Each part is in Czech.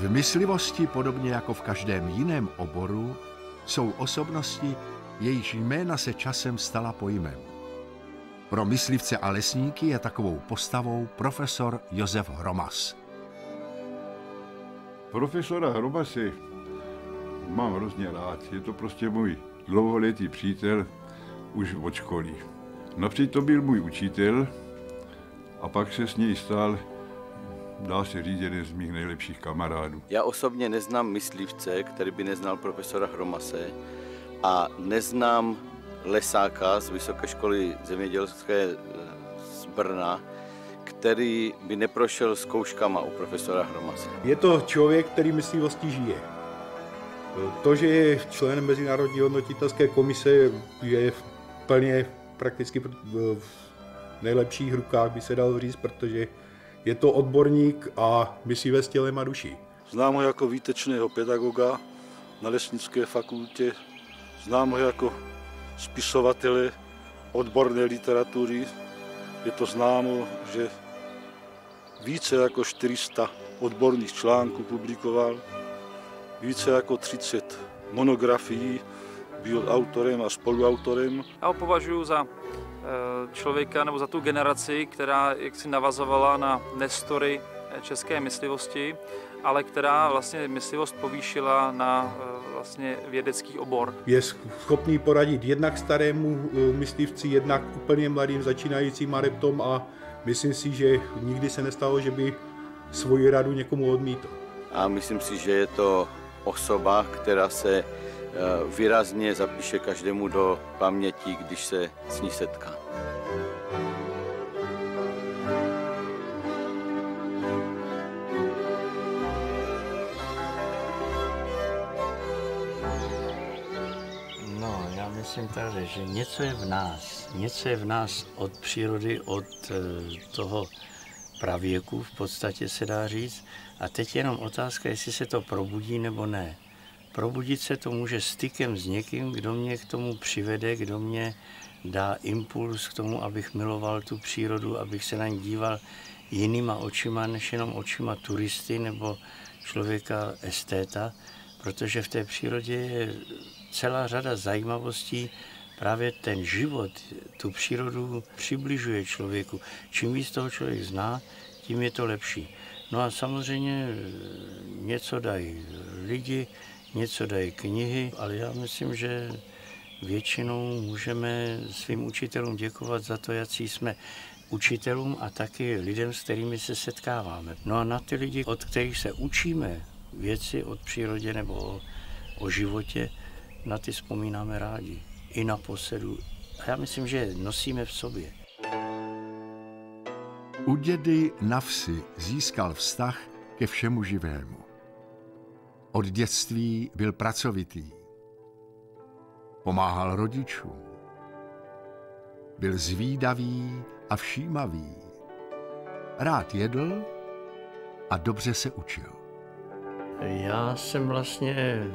V myslivosti, podobně jako v každém jiném oboru, jsou osobnosti, jejíž jména se časem stala pojmem. Pro myslivce a lesníky je takovou postavou profesor Josef Hromas. Profesora Hromase mám hrozně rád. Je to prostě můj dlouholetý přítel už od školy. Napřed to byl můj učitel a pak se s něj stal, dá se říct, jeden z mých nejlepších kamarádů. Já osobně neznám myslivce, který by neznal profesora Hromase a neznám lesáka z Vysoké školy zemědělské eh, z Brna, který by neprošel zkouškama u profesora Hromase. Je to člověk, který myslivostí žije. To, že je členem Mezinárodní hodnotitelské komise, je plně prakticky v nejlepších rukách, by se dalo říct, protože je to odborník a myslí s tělem a duší. Znám ho jako výtečného pedagoga na lesnické fakultě, znám ho jako spisovatele odborné literatury. Je to známo, že více jako 400 odborných článků publikoval, více jako 30 monografií byl autorem a spoluautorem. Já ho považuji za člověka nebo za tu generaci, která jaksi navazovala na nestory eh, české myslivosti, ale která vlastně myslivost povýšila na eh, vlastně vědecký obor. Je schopný poradit jednak starému myslivci, jednak úplně mladým začínajícím adeptom a myslím si, že nikdy se nestalo, že by svoji radu někomu odmítl. A myslím si, že je to osoba, která se eh, výrazně zapíše každému do paměti, když se s ní setká. No, já myslím tady, že něco je v nás. Něco je v nás od přírody, od eh, toho pravěku v podstatě se dá říct. A teď jenom otázka, jestli se to probudí nebo ne. Probudit se to může stykem s někým, kdo mě k tomu přivede, kdo mě dá impuls k tomu, abych miloval tu přírodu, abych se na ní díval jinýma očima, než jenom očima turisty nebo člověka estéta, protože v té přírodě je celá řada zajímavostí, právě ten život, tu přírodu přibližuje člověku. Čím víc toho člověk zná, tím je to lepší. No a samozřejmě něco dají lidi, něco dají knihy, ale já myslím, že většinou můžeme svým učitelům děkovat za to, jaký jsme učitelům a taky lidem, s kterými se setkáváme. No a na ty lidi, od kterých se učíme věci od přírodě nebo o, o životě, na ty vzpomínáme rádi. I na posedu. A já myslím, že nosíme v sobě. U dědy na vsi získal vztah ke všemu živému. Od dětství byl pracovitý. Pomáhal rodičům. Byl zvídavý a všímavý. Rád jedl a dobře se učil. Já jsem vlastně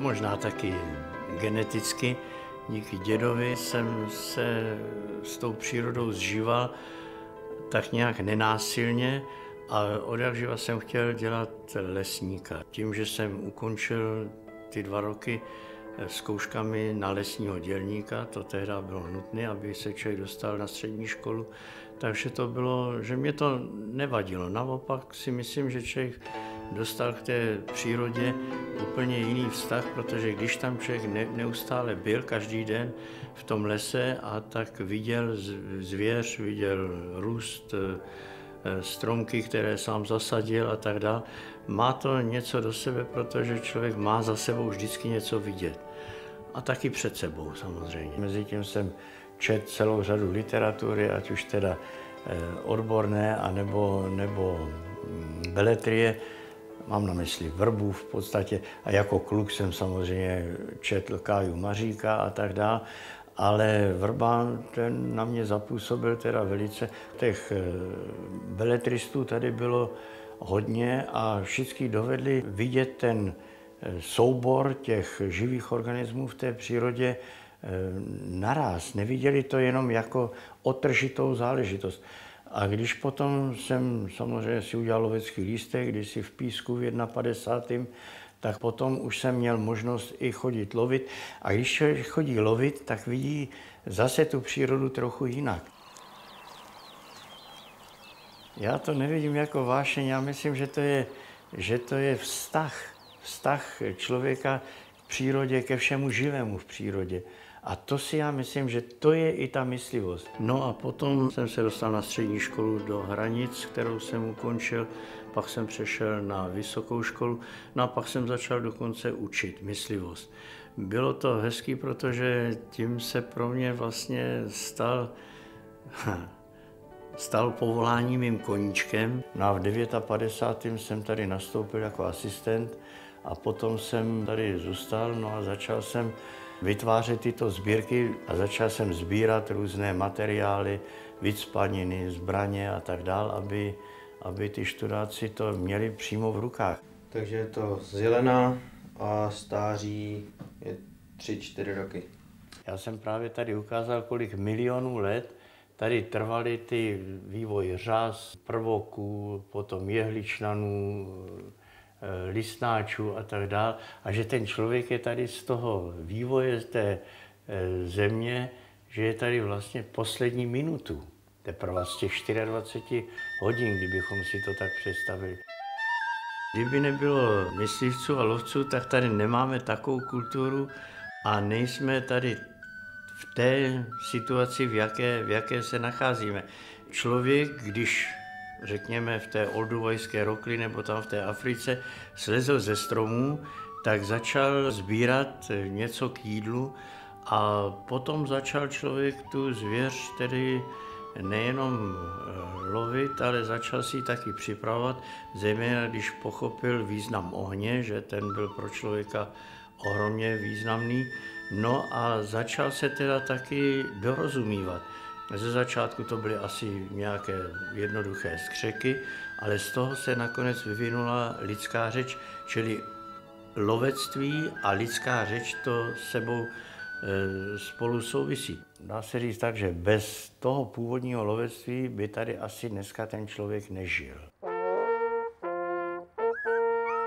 možná taky geneticky díky dědovi jsem se s tou přírodou zžival tak nějak nenásilně a od jak živa jsem chtěl dělat lesníka. Tím, že jsem ukončil ty dva roky zkouškami na lesního dělníka, to tehdy bylo nutné, aby se člověk dostal na střední školu, takže to bylo, že mě to nevadilo. Naopak si myslím, že člověk dostal k té přírodě úplně jiný vztah, protože když tam člověk ne, neustále byl každý den v tom lese a tak viděl zvěř, viděl růst eh, stromky, které sám zasadil a tak dále, má to něco do sebe, protože člověk má za sebou vždycky něco vidět. A taky před sebou samozřejmě. Mezitím jsem čet celou řadu literatury, ať už teda eh, odborné, anebo, nebo mm, beletrie, mám na mysli vrbu v podstatě, a jako kluk jsem samozřejmě četl Káju Maříka a tak dále, ale vrba ten na mě zapůsobil teda velice. Těch eh, beletristů tady bylo hodně a všichni dovedli vidět ten eh, soubor těch živých organismů v té přírodě naraz. Neviděli to jenom jako otržitou záležitost. A když potom jsem samozřejmě si udělal lovecký lístek, když si v Písku v 51. tak potom už jsem měl možnost i chodit lovit. A když chodí lovit, tak vidí zase tu přírodu trochu jinak. Já to nevidím jako vášeň, já myslím, že to je, že to je vztah. Vztah člověka k přírodě, ke všemu živému v přírodě. A to si já myslím, že to je i ta myslivost. No a potom jsem se dostal na střední školu do Hranic, kterou jsem ukončil, pak jsem přešel na vysokou školu, no a pak jsem začal dokonce učit myslivost. Bylo to hezký, protože tím se pro mě vlastně stal, stal povolání mým koníčkem. No a v 59. jsem tady nastoupil jako asistent a potom jsem tady zůstal, no a začal jsem vytvářet tyto sbírky a začal jsem sbírat různé materiály, vycpaniny, zbraně a tak dál, aby, aby ty študáci to měli přímo v rukách. Takže je to zelená a stáří je 3-4 roky. Já jsem právě tady ukázal, kolik milionů let tady trvaly ty vývoj řas, prvoků, potom jehličnanů, Eh, listnáčů a tak dále. A že ten člověk je tady z toho vývoje z té eh, země, že je tady vlastně poslední minutu. Teprve z těch 24 hodin, kdybychom si to tak představili. Kdyby nebylo myslivců a lovců, tak tady nemáme takovou kulturu a nejsme tady v té situaci, v jaké, v jaké se nacházíme. Člověk, když řekněme v té olduvajské rokli nebo tam v té Africe, slezl ze stromů, tak začal sbírat něco k jídlu a potom začal člověk tu zvěř tedy nejenom eh, lovit, ale začal si ji taky připravovat, zejména když pochopil význam ohně, že ten byl pro člověka ohromně významný. No a začal se teda taky dorozumívat. Ze začátku to byly asi nějaké jednoduché skřeky, ale z toho se nakonec vyvinula lidská řeč, čili lovectví a lidská řeč to sebou spolu souvisí. Dá se říct tak, že bez toho původního lovectví by tady asi dneska ten člověk nežil.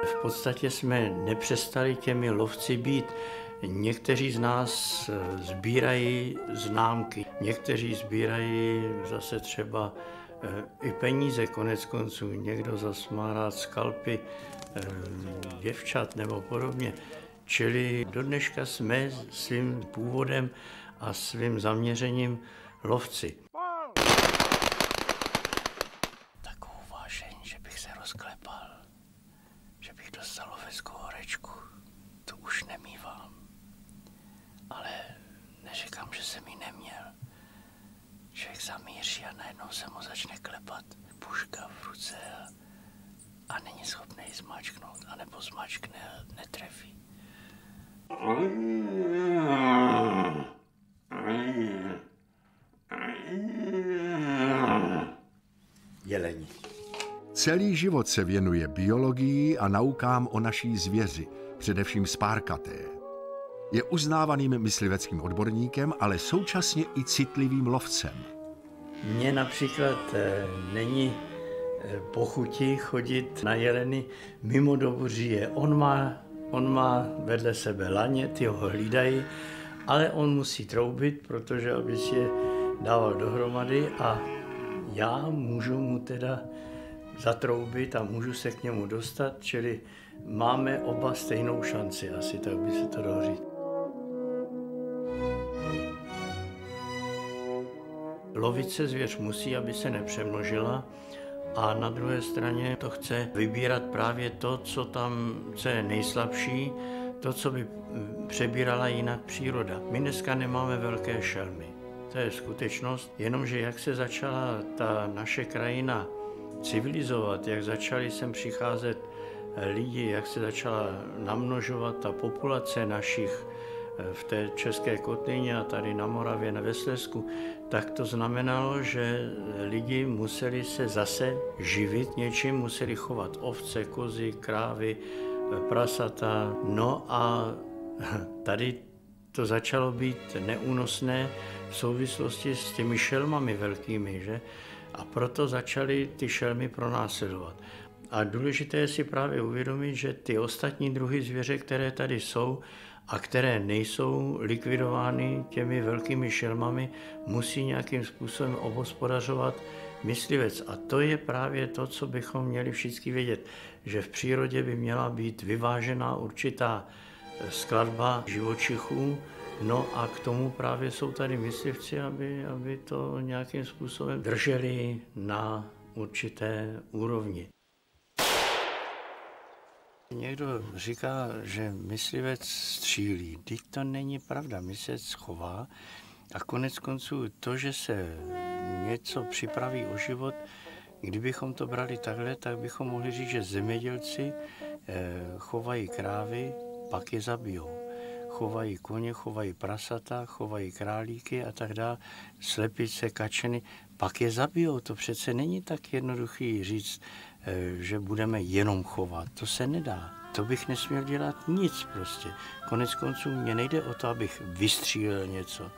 V podstatě jsme nepřestali těmi lovci být. Někteří z nás eh, sbírají známky, někteří sbírají zase třeba eh, i peníze konec konců. Někdo zase má rád skalpy děvčat nebo podobně. Čili do dneška jsme svým původem a svým zaměřením lovci. Takovou vášeň, že bych se rozklepal, že bych dostal loveckou horečku, to už nemývám ale neříkám, že jsem ji neměl. Člověk zamíří a najednou se mu začne klepat puška v ruce a, není schopný zmačknout, anebo zmačkne a netrefí. Jelení. Celý život se věnuje biologii a naukám o naší zvěři, především spárkaté. Je uznávaným mysliveckým odborníkem, ale současně i citlivým lovcem. Mně například e, není e, pochutí chodit na jeleny mimo dobu říje. On má, on má vedle sebe laně, ty ho hlídají, ale on musí troubit, protože aby si je dával dohromady a já můžu mu teda zatroubit a můžu se k němu dostat, čili máme oba stejnou šanci, asi tak by se to dalo říct. Lovit se zvěř musí, aby se nepřemnožila a na druhé straně to chce vybírat právě to, co tam co je nejslabší, to, co by přebírala jinak příroda. My dneska nemáme velké šelmy. To je skutečnost, jenomže jak se začala ta naše krajina civilizovat, jak začali sem přicházet lidi, jak se začala namnožovat ta populace našich v té české kotlině a tady na Moravě, na Veslesku, tak to znamenalo, že lidi museli se zase živit něčím, museli chovat ovce, kozy, krávy, prasata. No a tady to začalo být neúnosné v souvislosti s těmi šelmami velkými, že? A proto začali ty šelmy pronásledovat. A důležité je si právě uvědomit, že ty ostatní druhy zvěře, které tady jsou a které nejsou likvidovány těmi velkými šelmami, musí nějakým způsobem obospodařovat myslivec. A to je právě to, co bychom měli všichni vědět, že v přírodě by měla být vyvážená určitá skladba živočichů, no a k tomu právě jsou tady myslivci, aby, aby to nějakým způsobem drželi na určité úrovni. Někdo říká, že myslivec střílí. Teď to není pravda. Myslivec chová a konec konců to, že se něco připraví o život, kdybychom to brali takhle, tak bychom mohli říct, že zemědělci eh, chovají krávy, pak je zabijou. Chovají koně, chovají prasata, chovají králíky a tak dále, slepice, kačeny, pak je zabijou. To přece není tak jednoduchý říct, že budeme jenom chovat. To se nedá. To bych nesměl dělat nic prostě. Konec konců mě nejde o to, abych vystřílel něco.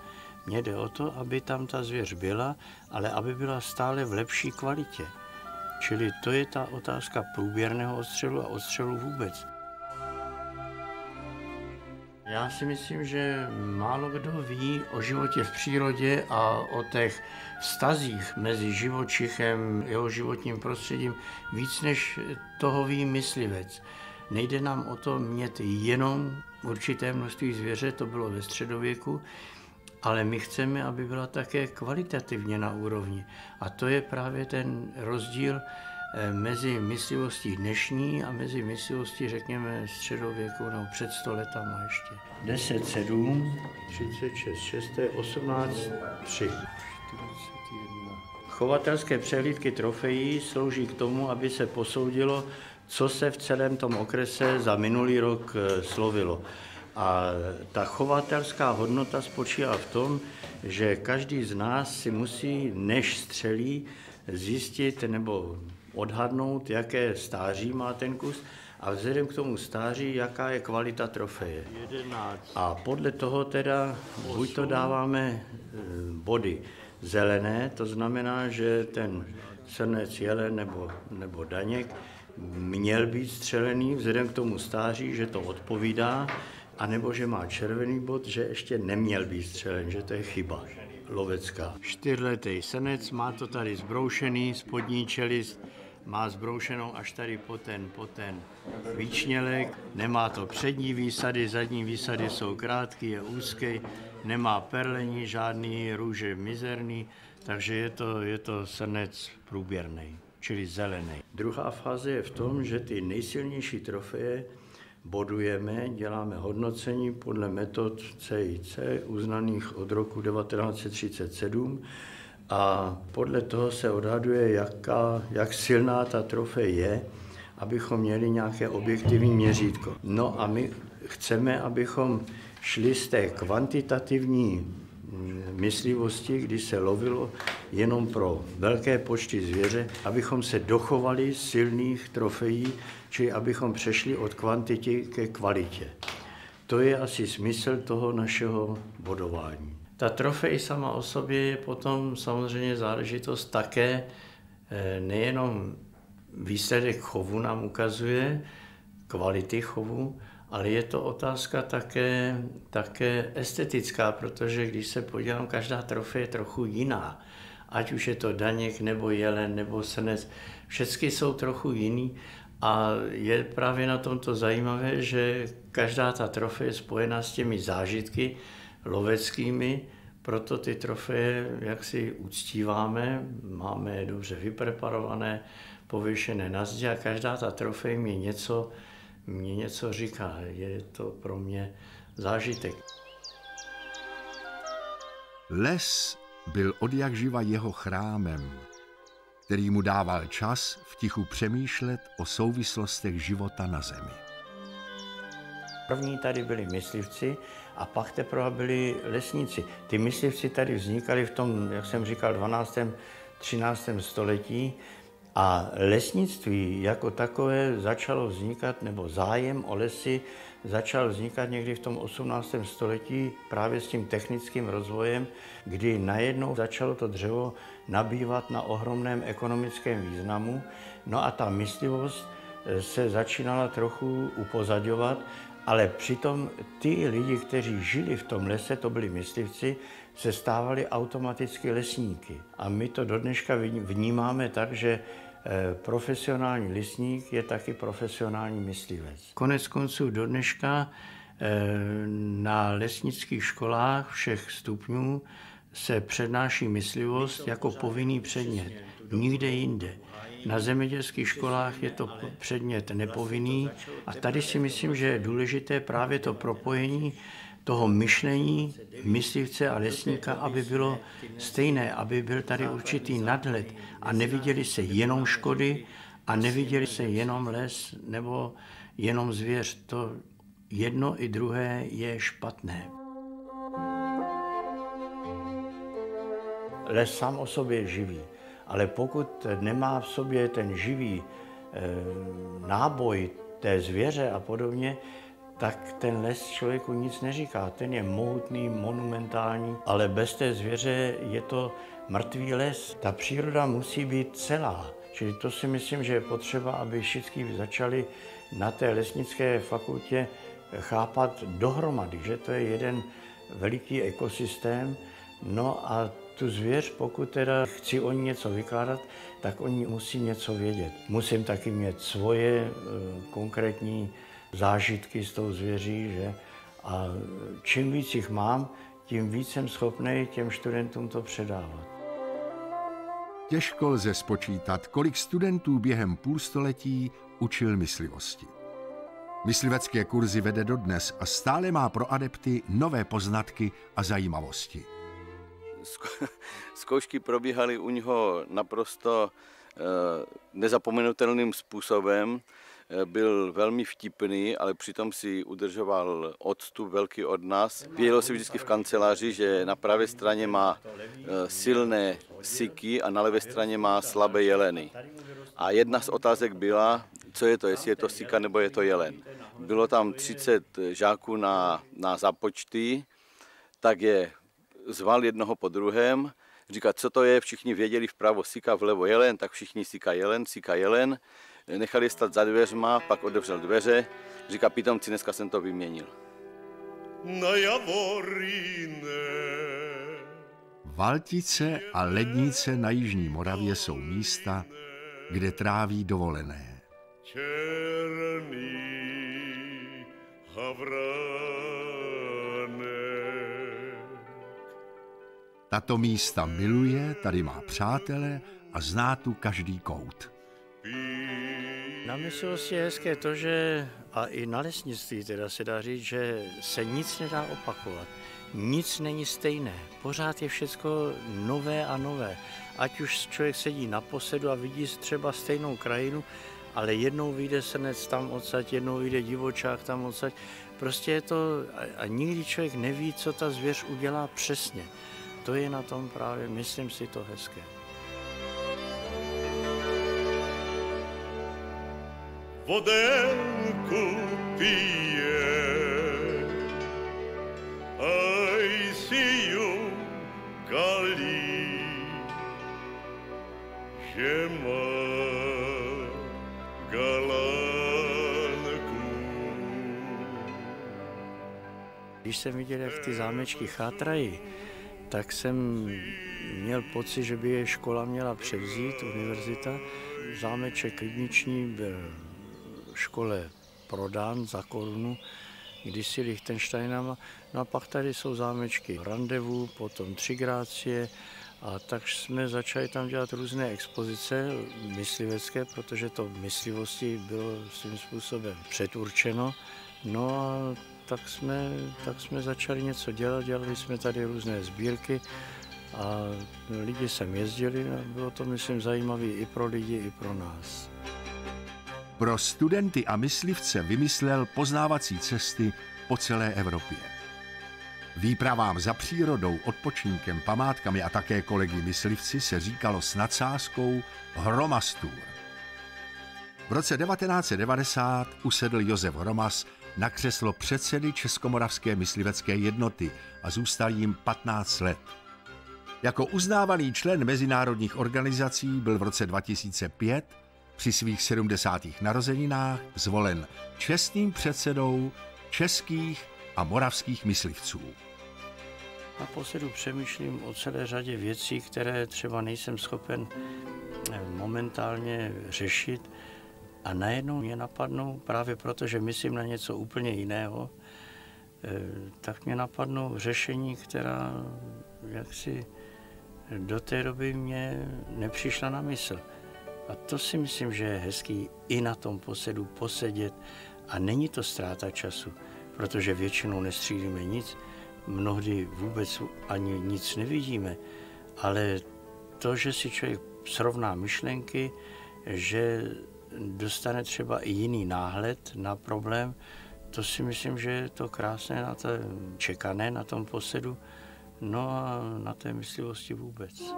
Mně jde o to, aby tam ta zvěř byla, ale aby byla stále v lepší kvalitě. Čili to je ta otázka průběrného odstřelu a odstřelu vůbec. Já si myslím, že málo kdo ví o životě v přírodě a o těch vztazích mezi živočichem, jeho životním prostředím víc než toho ví myslivec. Nejde nám o to mít jenom určité množství zvěře, to bylo ve středověku, ale my chceme, aby byla také kvalitativně na úrovni. A to je právě ten rozdíl mezi myslivostí dnešní a mezi myslivostí, řekněme, středověku nebo před sto letama ještě. 10, 7, 36, 6, 18, 3. Chovatelské přehlídky trofejí slouží k tomu, aby se posoudilo, co se v celém tom okrese za minulý rok eh, slovilo. A ta chovatelská hodnota spočívá v tom, že každý z nás si musí, než střelí, zjistit nebo odhadnout, jaké stáří má ten kus a vzhledem k tomu stáří, jaká je kvalita trofeje. A podle toho teda buď to dáváme eh, body zelené, to znamená, že ten srnec jelen nebo, nebo daněk měl být střelený vzhledem k tomu stáří, že to odpovídá, anebo že má červený bod, že ještě neměl být střelen, že to je chyba lovecká. Čtyřletý senec, má to tady zbroušený, spodní čelist, má zbroušenou až tady po ten, po ten výčnělek, nemá to přední výsady, zadní výsady jsou krátký, je úzký, nemá perlení, žádný růže mizerný, takže je to, je to srnec průběrný, čili zelený. Druhá fáze je v tom, že ty nejsilnější trofeje bodujeme, děláme hodnocení podle metod CIC uznaných od roku 1937 a podle toho se odhaduje, jaká, jak silná ta trofej je, abychom měli nějaké objektivní měřítko. No a my chceme, abychom šli z té kvantitativní myslivosti, kdy se lovilo jenom pro velké počty zvěře, abychom se dochovali silných trofejí, či abychom přešli od kvantity ke kvalitě. To je asi smysl toho našeho bodování. Ta trofej sama o sobě je potom samozřejmě záležitost také eh, nejenom výsledek chovu nám ukazuje, kvality chovu, ale je to otázka také, také estetická, protože když se podívám, každá trofej je trochu jiná. Ať už je to daněk, nebo jelen, nebo srnec, všechny jsou trochu jiný a je právě na tomto zajímavé, že každá ta trofej je spojená s těmi zážitky loveckými, proto ty trofeje jak si uctíváme, máme je dobře vypreparované, pověšené na zdi a každá ta trofej mě něco, mě něco říká. Je to pro mě zážitek. Les byl od jak živa jeho chrámem, který mu dával čas v tichu přemýšlet o souvislostech života na zemi. První tady byli myslivci a pak teprve byli lesníci. Ty myslivci tady vznikali v tom, jak jsem říkal, 12. 13. století A lesnictví jako takové začalo vznikat, nebo zájem o lesy začal vznikat někdy v tom 18. století právě s tím technickým rozvojem, kdy najednou začalo to dřevo nabývat na ohromném ekonomickém významu. No a ta myslivost eh, se začínala trochu upozaďovat, ale přitom ty lidi, kteří žili v tom lese, to byli myslivci, se stávali automaticky lesníky. A my to do dneška vnímáme tak, že eh, profesionální lesník je taky profesionální myslivec. Konec konců do dneška eh, na lesnických školách všech stupňů se přednáší myslivost jako povinný předmět. Nikde jinde. Na zemědělských školách je to předmět nepovinný a tady si myslím, že je důležité právě to propojení toho myšlení myslivce a lesníka, aby bylo stejné, aby byl tady určitý nadhled a neviděli se jenom škody a neviděli se jenom les nebo jenom zvěř. To jedno i druhé je špatné. Les sám o sobě je živý, ale pokud nemá v sobě ten živý e, náboj té zvěře a podobně, tak ten les člověku nic neříká. Ten je mohutný, monumentální, ale bez té zvěře je to mrtvý les. Ta příroda musí být celá. Čili to si myslím, že je potřeba, aby všichni začali na té lesnické fakultě chápat dohromady, že to je jeden veliký ekosystém. No a tu zvěř, pokud teda chci o ní něco vykládat, tak oni musí něco vědět. Musím taky mít svoje eh, konkrétní zážitky s tou zvěří, že? A čím víc jich mám, tím víc jsem schopný těm studentům to předávat. Těžko lze spočítat, kolik studentů během půlstoletí učil myslivosti. Myslivecké kurzy vede dodnes a stále má pro adepty nové poznatky a zajímavosti. Zkoušky probíhaly u něho naprosto eh, nezapomenutelným způsobem. Eh, byl velmi vtipný, ale přitom si udržoval odstup velký od nás. Vědělo se vždycky v kanceláři, že na pravé straně má eh, silné siky a na levé straně má slabé jeleny. A jedna z otázek byla, co je to, jestli je to sika nebo je to jelen. Bylo tam 30 žáků na, na započty, tak je zval jednoho po druhém, říká, co to je, všichni věděli vpravo sika, vlevo jelen, tak všichni sika jelen, sika jelen. Nechali stát za dveřma, pak otevřel dveře, říká, pitomci, dneska jsem to vyměnil. Na Valtice a lednice na Jižní Moravě jsou místa, kde tráví dovolené. Černý Tato místa miluje, tady má přátele a zná tu každý kout. Na myslosti je hezké to, že a i na lesnictví teda se dá říct, že se nic nedá opakovat. Nic není stejné. Pořád je všechno nové a nové. Ať už člověk sedí na posedu a vidí třeba stejnou krajinu, ale jednou vyjde srnec tam odsaď, jednou vyjde divočák tam odsaď. Prostě je to, a nikdy člověk neví, co ta zvěř udělá přesně. To je na tom právě, myslím si, to hezké. vodenku pije. I see you, Kali, že má galánku. Když jsem viděl, jak ty zámečky chátrají, tak jsem měl pocit, že by je škola měla převzít, univerzita. Zámeček Klidniční byl škole prodán za korunu, kdysi Lichtensteinama. No a pak tady jsou zámečky Randevu, potom Tři Grácie, a tak jsme začali tam dělat různé expozice myslivecké, protože to myslivosti bylo svým způsobem předurčeno. No a tak jsme, tak jsme začali něco dělat, dělali jsme tady různé sbírky a lidi sem jezdili a bylo to, myslím, zajímavé i pro lidi, i pro nás. Pro studenty a myslivce vymyslel poznávací cesty po celé Evropě. Výpravám za přírodou, odpočinkem, památkami a také kolegy myslivci se říkalo s nadsázkou Hromastůr. V roce 1990 usedl Josef Hromas na křeslo předsedy Českomoravské myslivecké jednoty a zůstal jim 15 let. Jako uznávaný člen mezinárodních organizací byl v roce 2005 při svých 70. narozeninách zvolen čestným předsedou českých a moravských myslivců. Na posledu přemýšlím o celé řadě věcí, které třeba nejsem schopen eh, momentálně řešit a najednou mě napadnou, právě proto, že myslím na něco úplně jiného, eh, tak mě napadnou řešení, která jaksi do té doby mě nepřišla na mysl. A to si myslím, že je hezký i na tom posedu posedět. A není to ztráta času, protože většinou nestřílíme nic, mnohdy vůbec ani nic nevidíme, ale to, že si člověk srovná myšlenky, že dostane třeba i jiný náhled na problém, to si myslím, že je to krásné na té čekané, na tom posedu, no a na té myslivosti vůbec.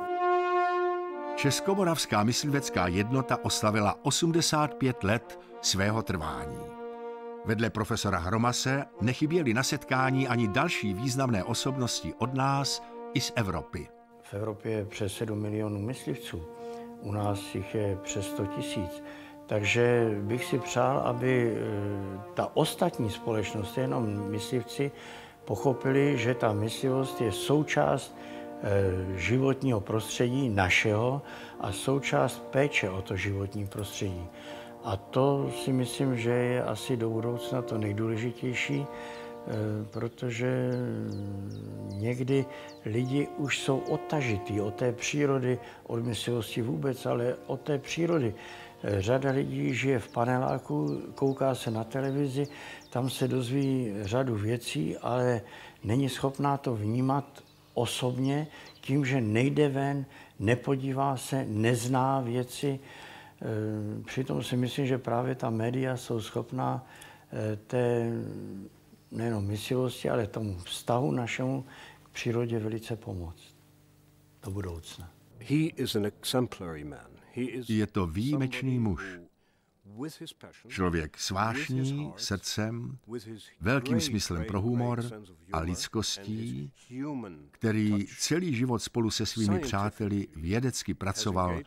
Českomoravská myslivecká jednota oslavila 85 let svého trvání. Vedle profesora Hromase nechyběly na setkání ani další významné osobnosti od nás i z Evropy. V Evropě je přes 7 milionů myslivců, u nás jich je přes 100 tisíc. Takže bych si přál, aby e, ta ostatní společnost, jenom myslivci, pochopili, že ta myslivost je součást e, životního prostředí našeho a součást péče o to životní prostředí. A to si myslím, že je asi do budoucna to nejdůležitější, eh, protože někdy lidi už jsou odtažitý od té přírody, od myslivosti vůbec, ale od té přírody. Řada lidí žije v paneláku, kouká se na televizi, tam se dozví řadu věcí, ale není schopná to vnímat osobně tím, že nejde ven, nepodívá se, nezná věci, Eh, přitom si myslím, že právě ta média jsou schopná eh, té nejenom myslivosti, ale tomu vztahu našemu k přírodě velice pomoct do budoucna. Je to výjimečný muž. Člověk s vášní, srdcem, velkým smyslem pro humor a lidskostí, který celý život spolu se svými přáteli vědecky pracoval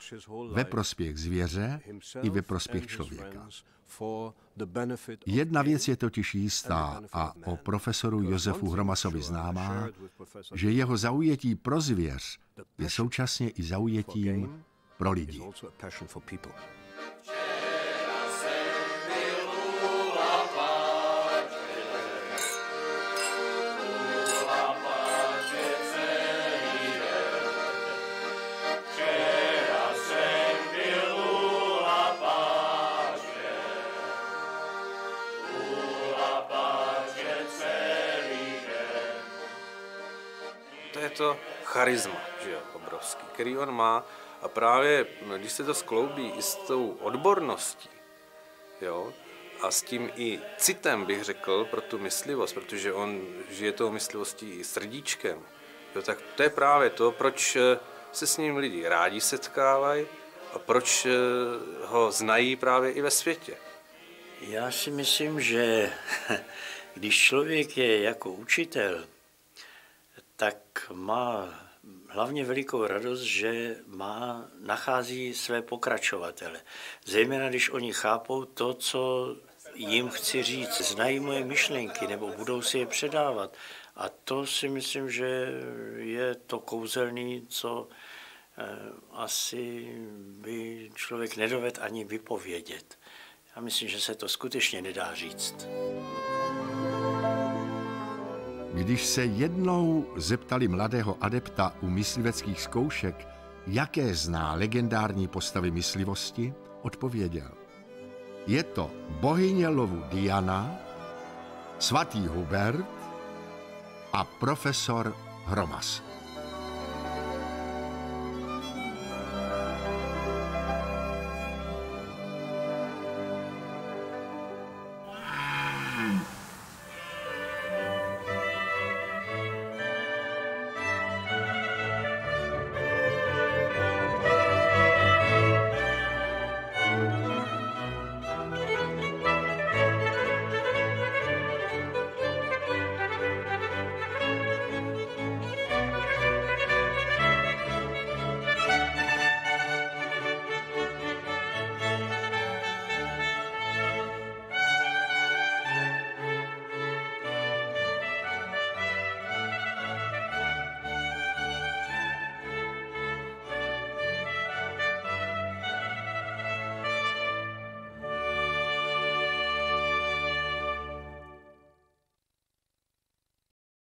ve prospěch zvěře i ve prospěch člověka. Jedna věc je totiž jistá a o profesoru Josefu Hromasovi známá, že jeho zaujetí pro zvěř je současně i zaujetím pro lidi. to charisma, že jo, obrovský, který on má a právě, když se to skloubí i s tou odborností, jo, a s tím i citem bych řekl pro tu myslivost, protože on žije tou myslivostí i srdíčkem, jo, tak to je právě to, proč eh, se s ním lidi rádi setkávají a proč eh, ho znají právě i ve světě. Já si myslím, že když člověk je jako učitel, tak má hlavně velikou radost, že má, nachází své pokračovatele. Zejména když oni chápou to, co jim chci říct, znají moje myšlenky nebo budou si je předávat. A to si myslím, že je to kouzelný, co eh, asi by člověk nedovedl ani vypovědět. Já myslím, že se to skutečně nedá říct. Když se jednou zeptali mladého adepta u mysliveckých zkoušek, jaké zná legendární postavy myslivosti, odpověděl. Je to bohyně lovu Diana, svatý Hubert a profesor Hromas.